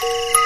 you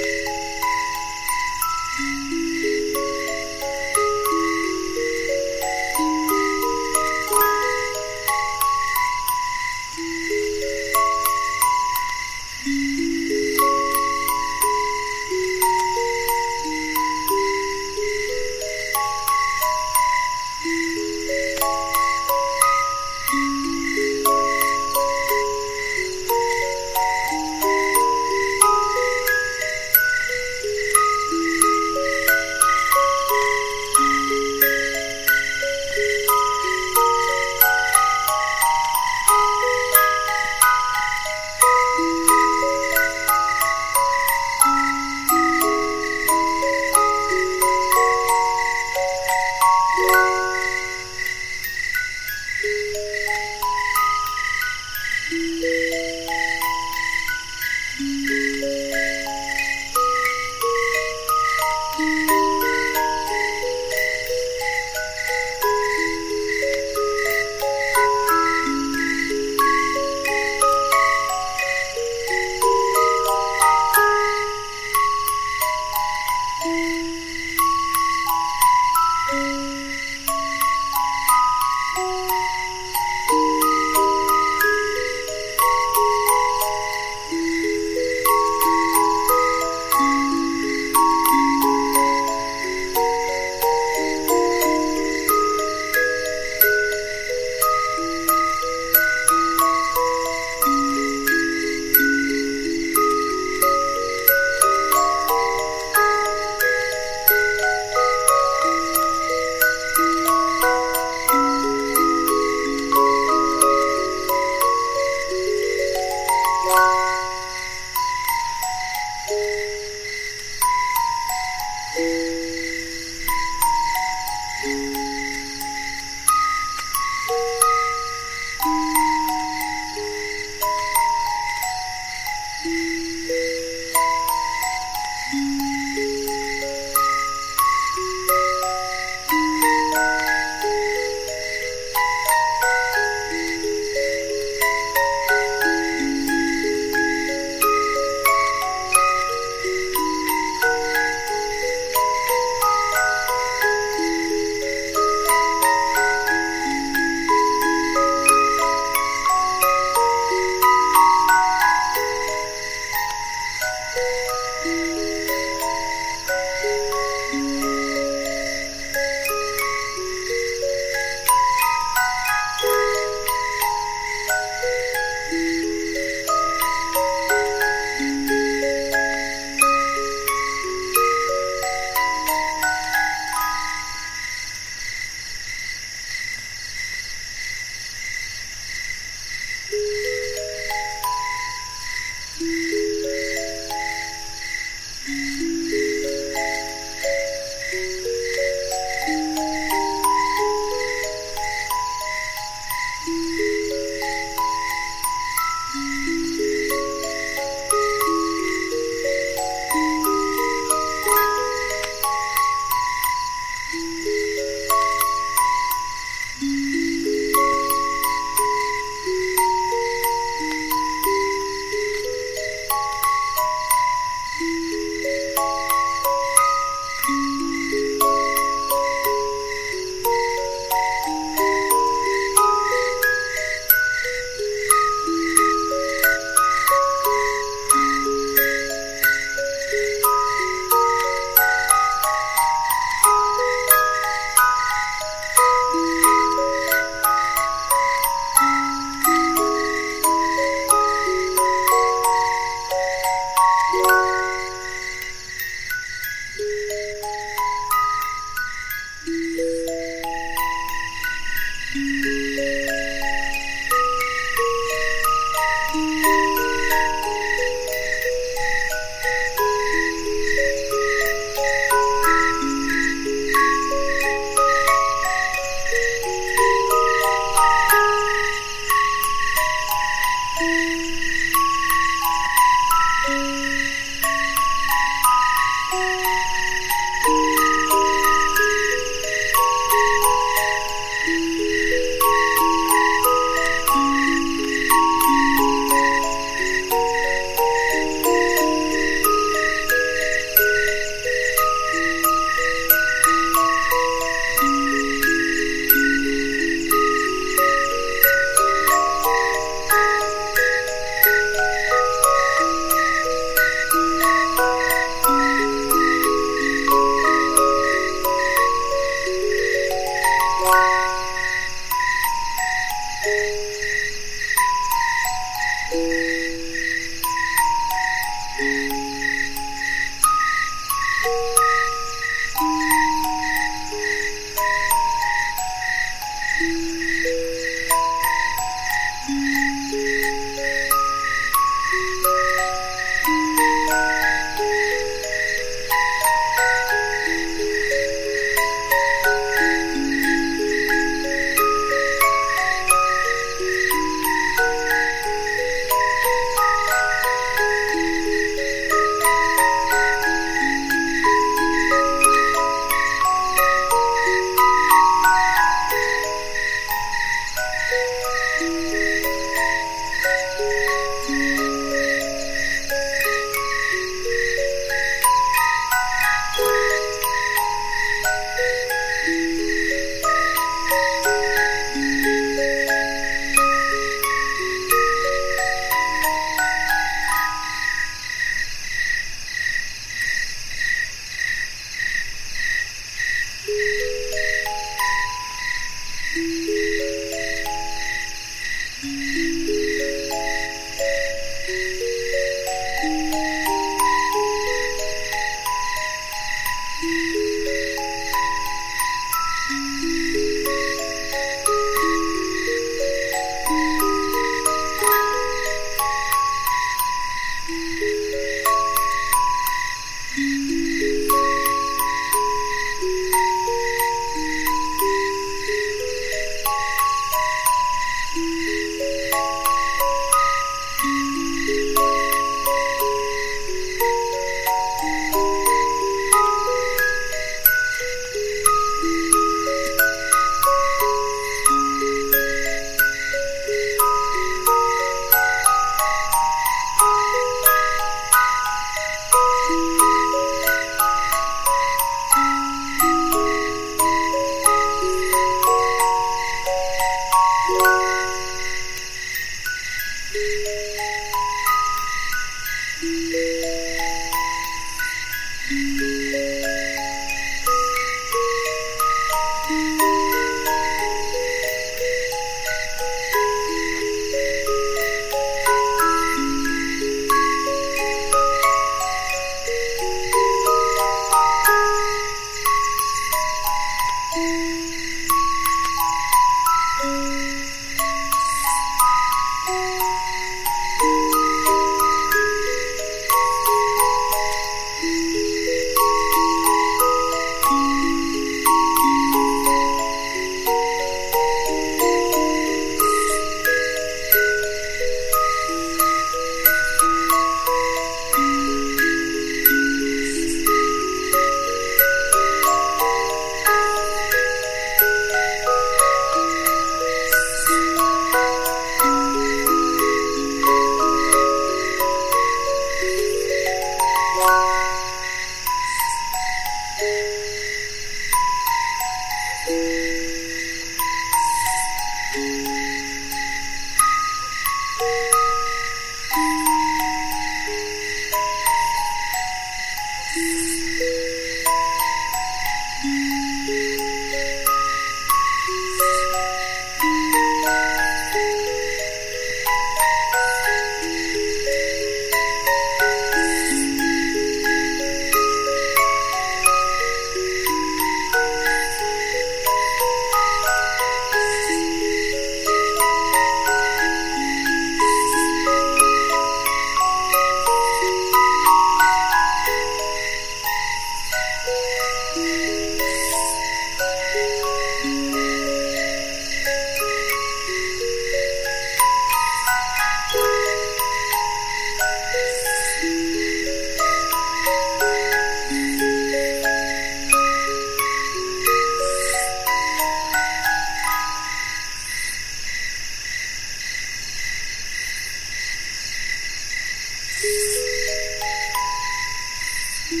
Thank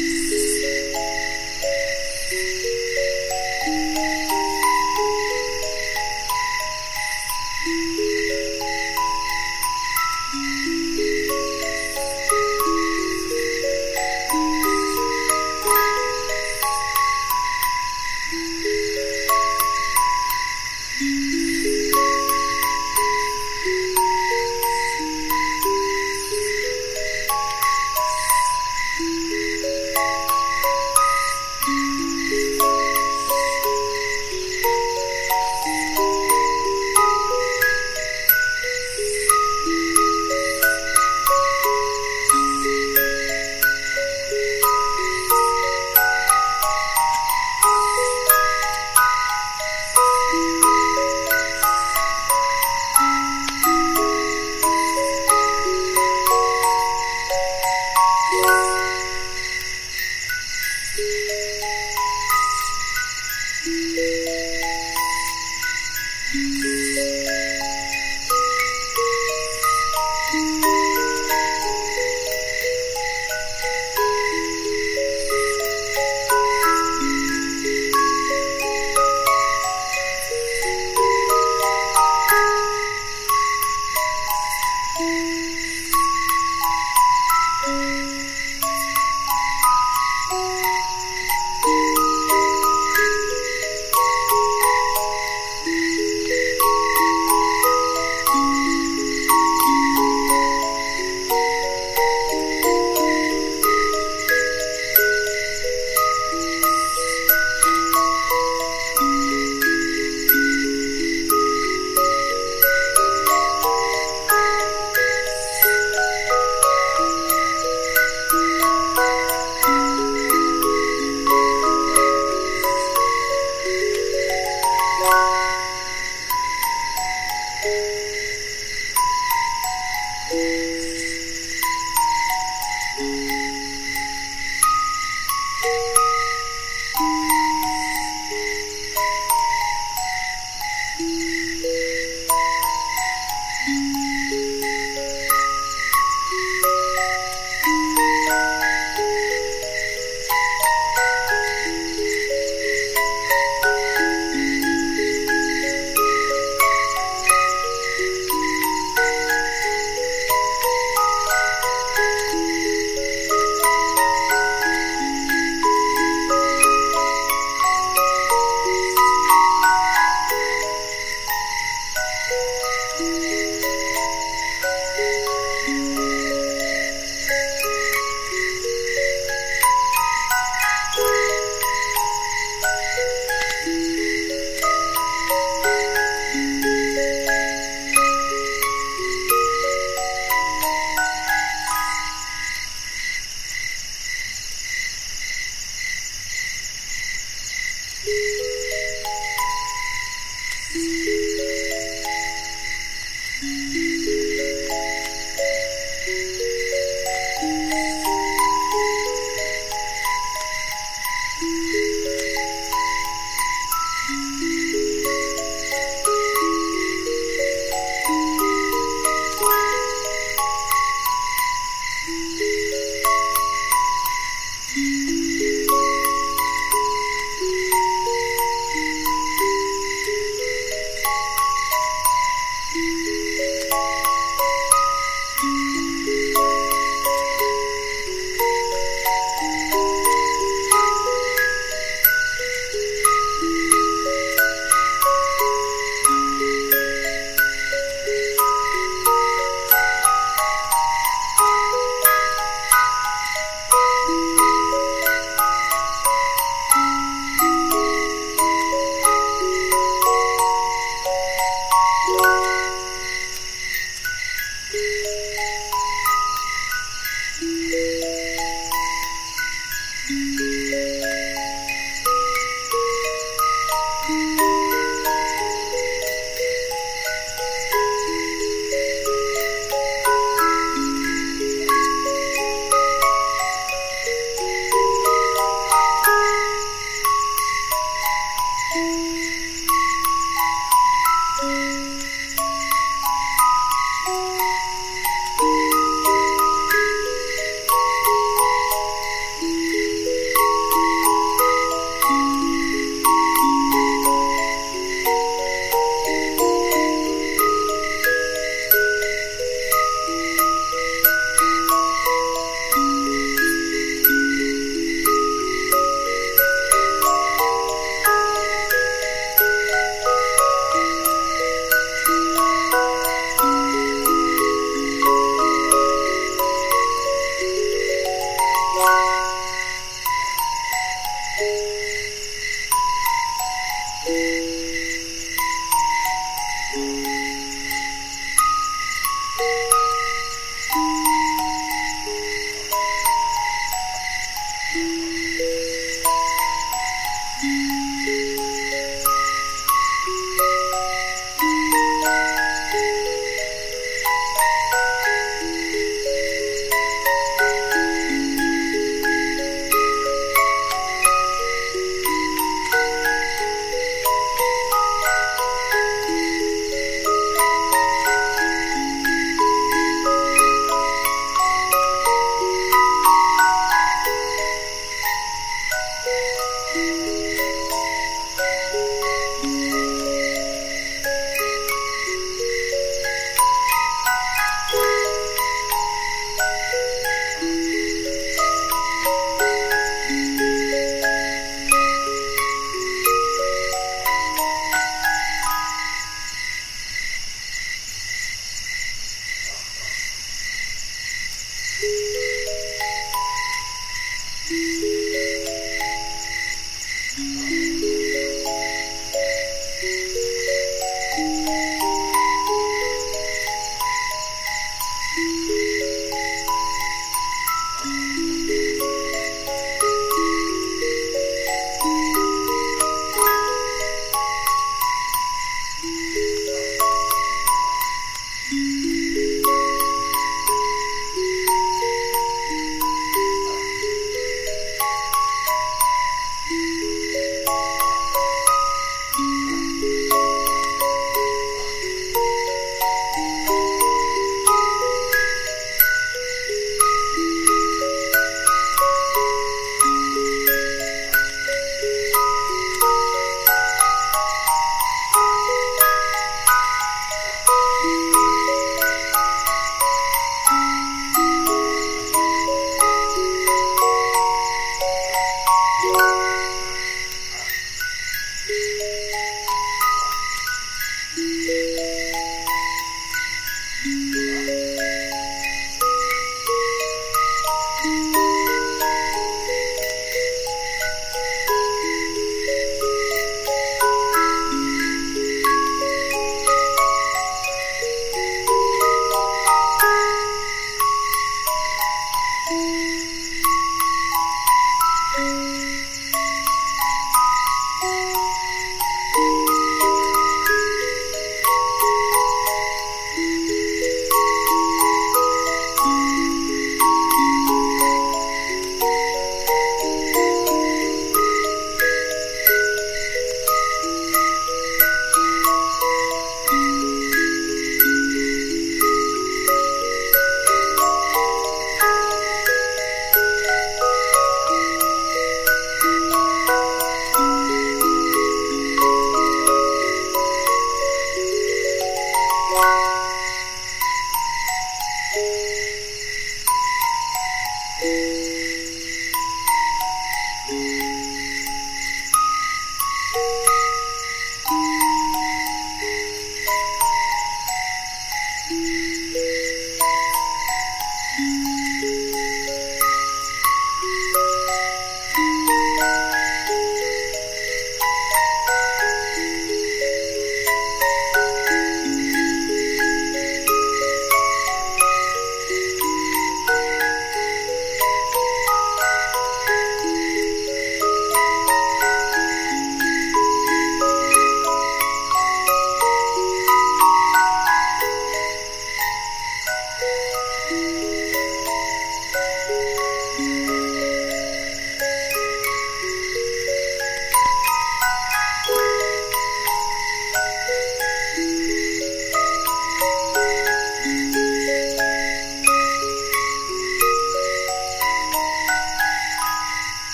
you.